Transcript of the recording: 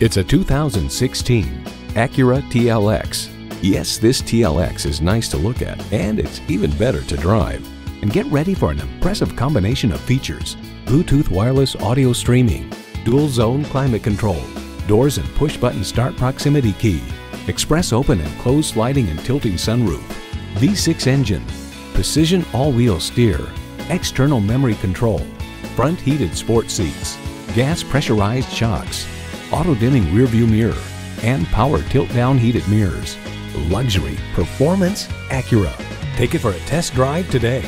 It's a 2016 Acura TLX. Yes, this TLX is nice to look at, and it's even better to drive. And get ready for an impressive combination of features. Bluetooth wireless audio streaming, dual zone climate control, doors and push button start proximity key, express open and close sliding and tilting sunroof, V6 engine, precision all-wheel steer, external memory control, front heated sport seats, gas pressurized shocks, auto dimming rearview mirror, and power tilt down heated mirrors. Luxury, performance, Acura. Take it for a test drive today.